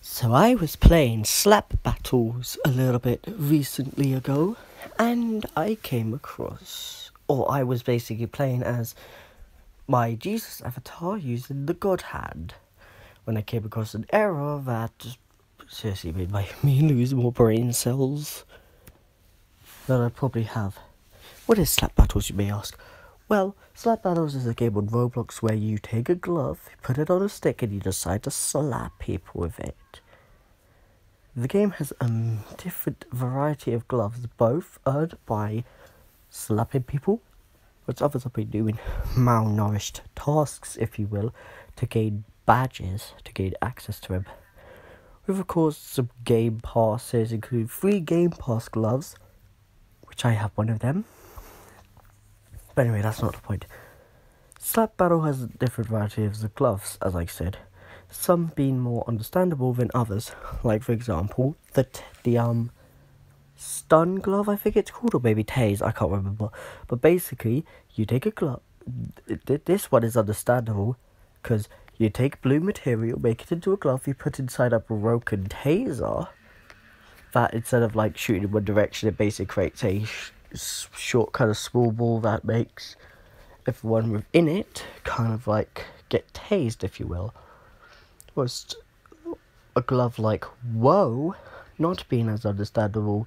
So I was playing slap battles a little bit recently ago, and I came across, or I was basically playing as my Jesus avatar using the God Hand, when I came across an error that seriously made my, me lose more brain cells than I probably have. What is slap battles, you may ask? Well, Slap Battles is a game on Roblox where you take a glove, put it on a stick, and you decide to slap people with it. The game has a different variety of gloves, both earned by slapping people, which others have been doing malnourished tasks, if you will, to gain badges, to gain access to them. With, of course, some game passes, including free game pass gloves, which I have one of them. But anyway, that's not the point. Slap Battle has a different variety of the gloves, as I said. Some being more understandable than others. Like, for example, the, the um, stun glove, I think it's called, or maybe tase, I can't remember. But basically, you take a glove. This one is understandable because you take blue material, make it into a glove, you put inside a broken taser. That instead of like shooting in one direction, it basically creates a short kind of small ball that makes everyone within it kind of like get tased, if you will. Was a glove like whoa, not being as understandable,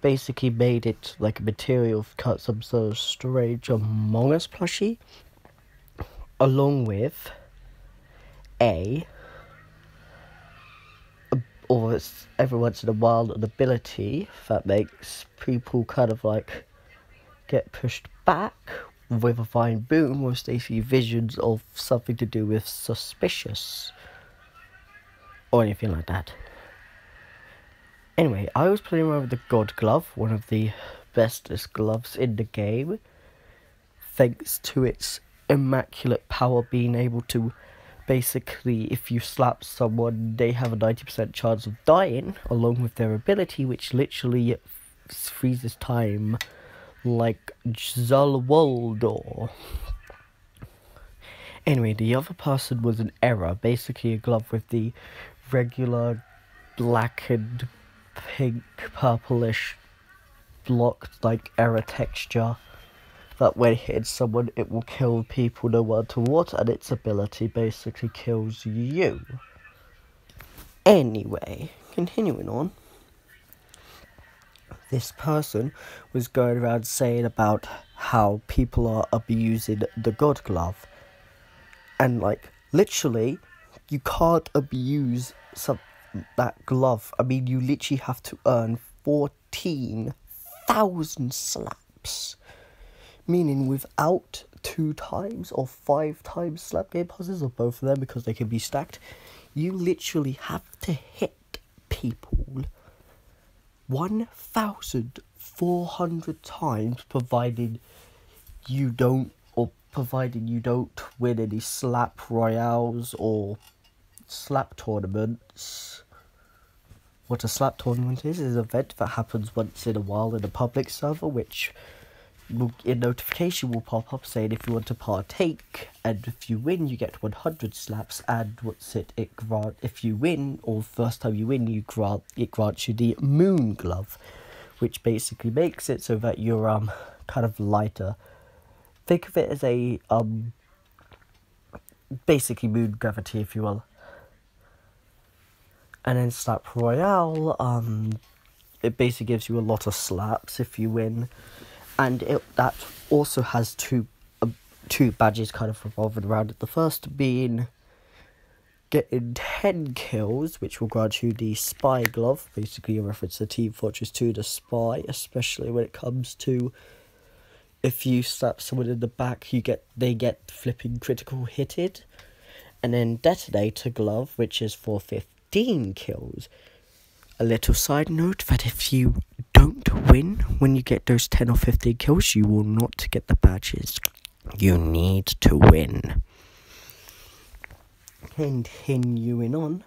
basically made it like a material cut some sort of strange Among Us plushie, along with a it's every once in a while an ability that makes people kind of like get pushed back with a fine boom or they see visions of something to do with suspicious or anything like that. Anyway, I was playing around with the God Glove, one of the bestest gloves in the game, thanks to its immaculate power being able to basically, if you slap someone, they have a 90% chance of dying, along with their ability, which literally freezes time like Za Warudo. Anyway, the other person was an error, basically a glove with the regular blackened, pink, purplish, blocked like error texture that when it hits someone it will kill people no matter what and its ability basically kills you. Anyway, continuing on. This person was going around saying about how people are abusing the God Glove. And like literally you can't abuse some that glove. I mean you literally have to earn fourteen thousand slaps meaning without two times or five times slap game passes or both of them because they can be stacked, you literally have to hit people 1,400 times provided you don't or provided you don't win any slap royales or slap tournaments. What a slap tournament is is an event that happens once in a while in a public server which a notification will pop up saying if you want to partake, and if you win, you get 100 slaps, and what's it, it grant, if you win, or first time you win, you grant, it grants you the moon glove, which basically makes it so that you're, um, kind of lighter. Think of it as a, um, basically moon gravity, if you will. And then Slap Royale, um, it basically gives you a lot of slaps if you win and it, that also has two uh, two badges kind of revolving around it. The first being getting 10 kills, which will grant you the Spy Glove, basically a reference to Team Fortress 2, the Spy, especially when it comes to if you slap someone in the back, you get they get flipping critical hitted. And then Detonator Glove, which is for 15 kills. A little side note that if you don't win when you get those 10 or 15 kills, you will not get the badges. You need to win. Continuing on,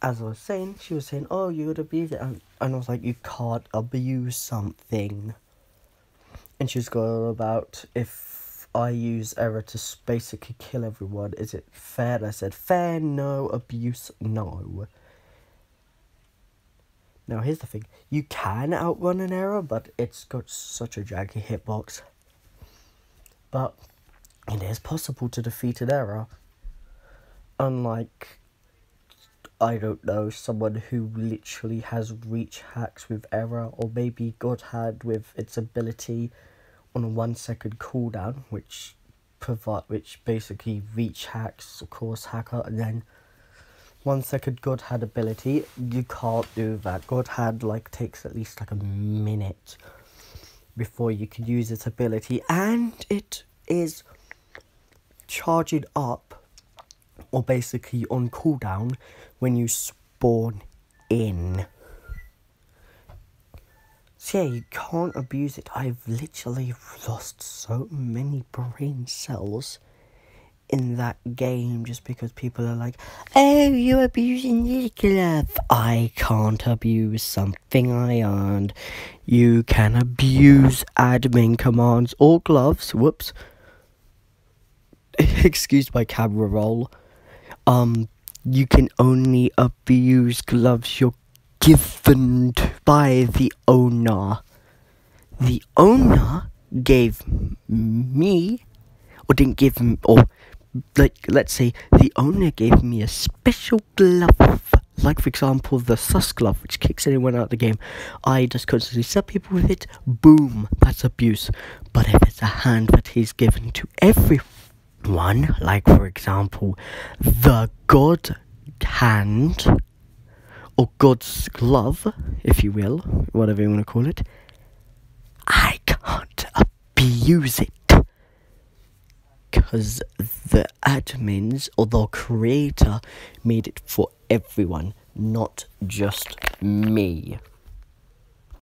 as I was saying, she was saying, Oh, you would abuse it. And, and I was like, You can't abuse something. And she was going about if I use error to basically kill everyone. Is it fair? And I said fair, no. Abuse, no. Now here's the thing: you can outrun an error, but it's got such a jaggy hitbox. But it is possible to defeat an error. Unlike, I don't know, someone who literally has reach hacks with error, or maybe God Hand with its ability on a one second cooldown, which provide which basically reach hacks, of course, hacker, and then one second God Hand ability. You can't do that. God Hand like takes at least like a minute before you can use its ability, and it is charging up or basically on cooldown when you spawn in. So yeah, you can't abuse it. I've literally lost so many brain cells in that game just because people are like, oh, you're abusing this glove. I can't abuse something I earned. You can abuse admin commands or gloves. Whoops. Excuse my camera roll. Um, you can only abuse gloves you're given by the owner. The owner gave me, or didn't give him, or like, let's say the owner gave me a special glove. Like, for example, the sus glove, which kicks anyone out of the game. I just constantly sub people with it. Boom, that's abuse. But if it's a hand that he's given to everyone, like, for example, the God hand or God's glove, if you will, whatever you want to call it, I can't abuse it. Because the admins or the creator made it for everyone, not just me.